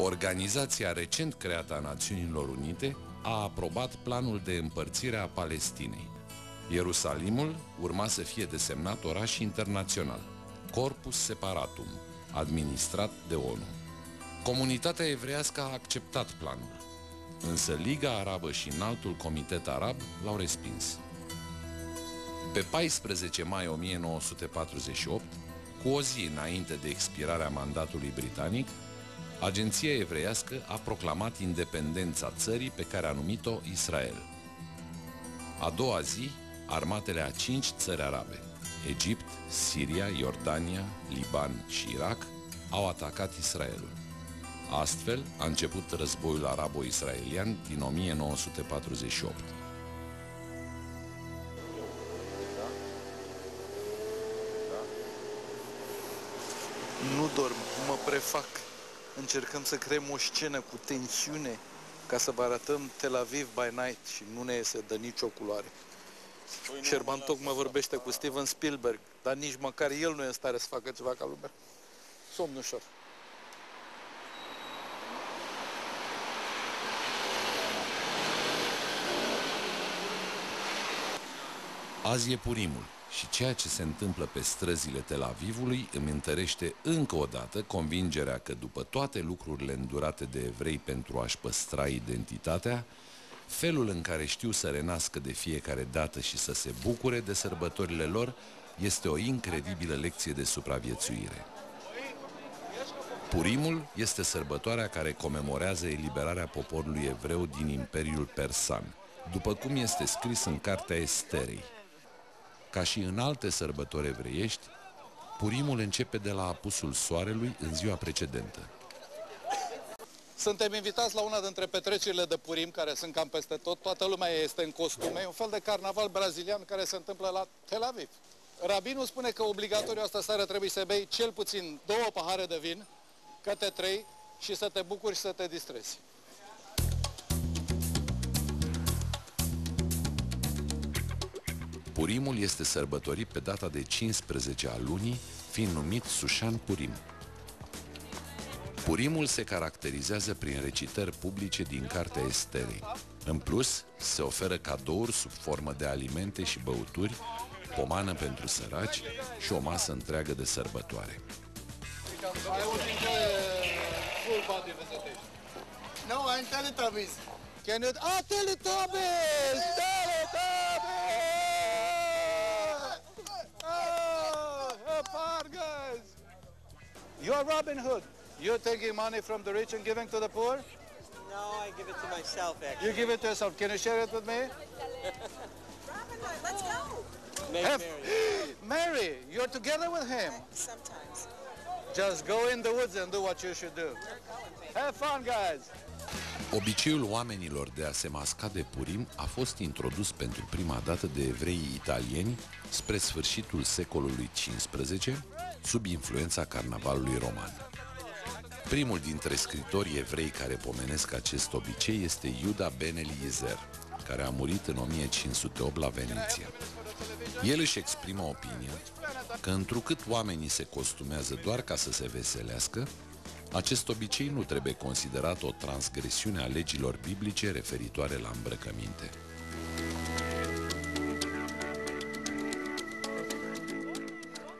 Organizația recent creată a Națiunilor Unite a aprobat planul de împărțire a Palestinei. Ierusalimul urma să fie desemnat oraș internațional, Corpus Separatum, administrat de ONU. Comunitatea evreiască a acceptat planul, însă Liga Arabă și înaltul Comitet Arab l-au respins. Pe 14 mai 1948, cu o zi înainte de expirarea mandatului britanic, Agenția evreiască a proclamat independența țării pe care a numit-o Israel. A doua zi, armatele a cinci țări arabe, Egipt, Siria, Iordania, Liban și Irak, au atacat Israelul. Astfel a început războiul arabo-israelian din 1948. Nu dorm, mă prefac. Încercăm să creăm o scenă cu tensiune ca să vă arătăm Tel Aviv by night și nu ne iese de nicio culoare. Șerban tocmai vorbește cu Steven Spielberg, dar nici măcar el nu e în stare să facă ceva ca lumea. Somn ușor. Azi e Purimul și ceea ce se întâmplă pe străzile Tel Avivului îmi întărește încă o dată convingerea că după toate lucrurile îndurate de evrei pentru a-și păstra identitatea, felul în care știu să renască de fiecare dată și să se bucure de sărbătorile lor este o incredibilă lecție de supraviețuire. Purimul este sărbătoarea care comemorează eliberarea poporului evreu din Imperiul Persan, după cum este scris în Cartea Esterei, ca și în alte sărbători evreiești, Purimul începe de la apusul soarelui în ziua precedentă. Suntem invitați la una dintre petrecerile de Purim, care sunt cam peste tot. Toată lumea este în costume. E un fel de carnaval brazilian care se întâmplă la Tel Aviv. Rabinul spune că obligatoriu asta seară trebuie să bei cel puțin două pahare de vin, câte trei, și să te bucuri și să te distrezi. Purimul este sărbătorit pe data de 15 a lunii, fiind numit Sușan Purim. Purimul se caracterizează prin recitări publice din Cartea Esterei. În plus, se oferă cadouri sub formă de alimente și băuturi, pomană pentru săraci și o masă întreagă de sărbătoare. No, I'm Teletubbies. Can you... Ah, Teletubbies! Teletubbies! You're Robin Hood. You're taking money from the rich and giving to the poor? No, I give it to myself, actually. You give it to yourself. Can you share it with me? Robin Hood, let's go. Make Have- Mary. Mary, you're together with him. Sometimes. Just go in the woods and do what you should do. Have fun, guys. Obiceiul oamenilor de a se masca de Purim a fost introdus pentru prima dată de evreii italieni spre sfârșitul secolului XV, sub influența carnavalului roman. Primul dintre scritorii evrei care pomenesc acest obicei este Iuda Ben Eliezer, care a murit în 1508 la Veneția. El își exprimă opinia că întrucât oamenii se costumează doar ca să se veselească, acest obicei nu trebuie considerat o transgresiune a legilor biblice referitoare la îmbrăcăminte.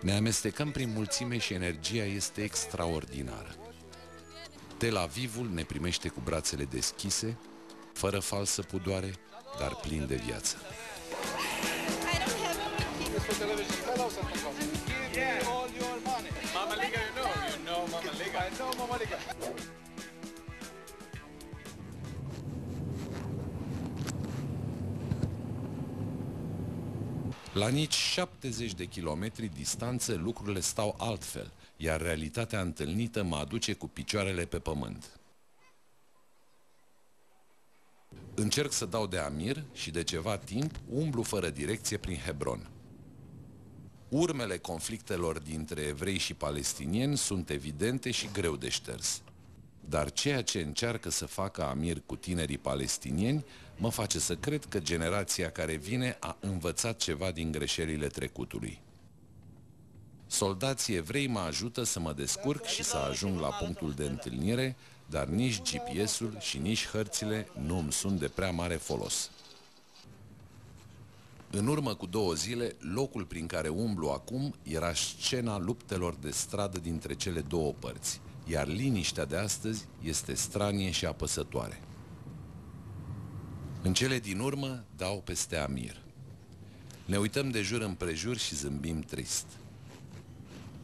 Ne amestecăm prin mulțime și energia este extraordinară. Tel Avivul ne primește cu brațele deschise, fără falsă pudoare, dar plin de viață. For television. Tell us something about it. Give me all your money. Mama Liga, you know. You know Mama Liga. I know, Mama Liga. La nici 70 de kilometri distanță lucrurile stau altfel, iar realitatea întâlnită mă aduce cu picioarele pe pământ. Încerc să dau de Amir și de ceva timp umblu fără direcție prin Hebron. Urmele conflictelor dintre evrei și palestinieni sunt evidente și greu de șters. Dar ceea ce încearcă să facă Amir cu tinerii palestinieni mă face să cred că generația care vine a învățat ceva din greșelile trecutului. Soldații evrei mă ajută să mă descurc și să ajung la punctul de întâlnire dar nici GPS-ul și nici hărțile nu îmi sunt de prea mare folos. În urmă cu două zile, locul prin care umblu acum era scena luptelor de stradă dintre cele două părți, iar liniștea de astăzi este stranie și apăsătoare. În cele din urmă dau peste Amir. Ne uităm de jur împrejur și zâmbim trist.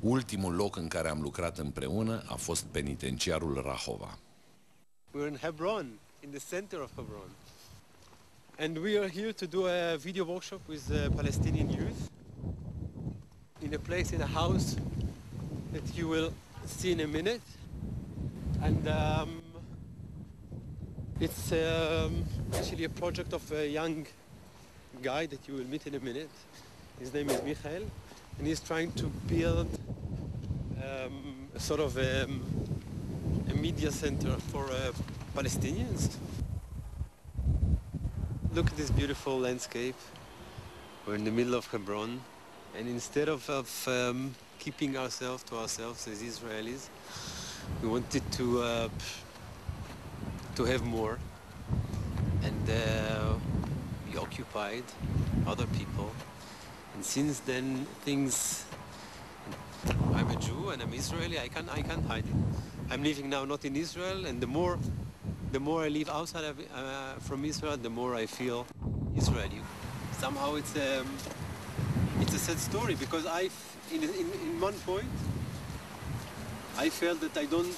Ultimul loc în care am lucrat împreună a fost penitenciarul Rahova. We're in Hebron, in the center of Hebron. And we are here to do a video workshop with the Palestinian youth in a place, in a house that you will see in a minute. And um, it's um, actually a project of a young guy that you will meet in a minute. His name is Michael, and he's trying to build um, a sort of um, a media center for uh, Palestinians. Look at this beautiful landscape. We're in the middle of Hebron, and instead of, of um, keeping ourselves to ourselves as Israelis, we wanted to uh, to have more and uh, be occupied, other people. And since then, things. I'm a Jew and I'm Israeli. I can't I can't hide it. I'm living now not in Israel, and the more the more I live outside of, uh, from Israel, the more I feel Israeli. Somehow it's um, it's a sad story because I, in, in, in one point, I felt that I don't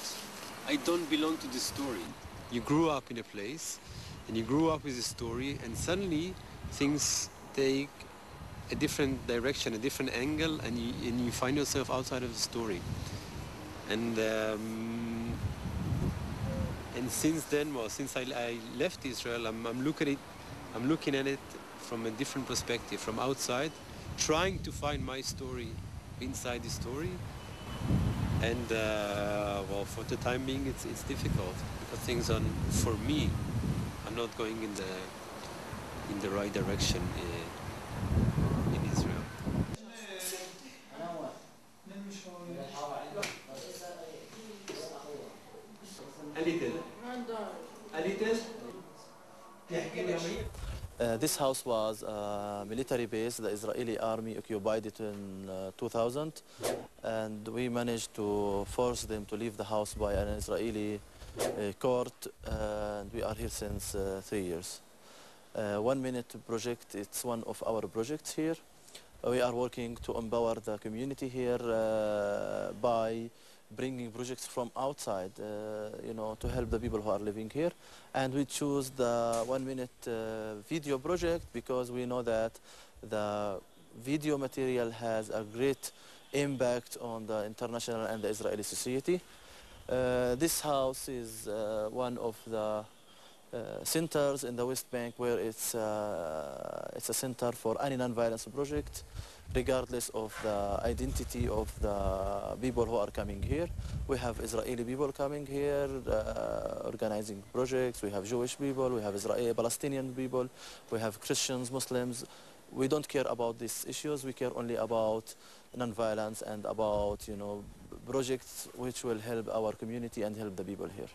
I don't belong to the story. You grew up in a place, and you grew up with a story, and suddenly things take a different direction, a different angle, and you, and you find yourself outside of the story. And um, and since then, well, since I, I left Israel, I'm, I'm looking at it, I'm looking at it from a different perspective, from outside, trying to find my story inside the story. And uh, well, for the time being, it's it's difficult because things are, for me, I'm not going in the in the right direction uh, in Israel. A little. A little. Uh, this house was a military base. The Israeli army occupied it in uh, 2000, and we managed to force them to leave the house by an Israeli uh, court, and we are here since uh, three years. Uh, one Minute project, it's one of our projects here. We are working to empower the community here uh, by bringing projects from outside, uh, you know, to help the people who are living here. And we choose the one minute uh, video project because we know that the video material has a great impact on the international and the Israeli society. Uh, this house is uh, one of the uh, centers in the West Bank where it's, uh, it's a center for any non-violence project regardless of the identity of the people who are coming here. We have Israeli people coming here, uh, organizing projects. We have Jewish people, we have Israeli Palestinian people, we have Christians, Muslims. We don't care about these issues. We care only about non-violence and about, you know, projects which will help our community and help the people here.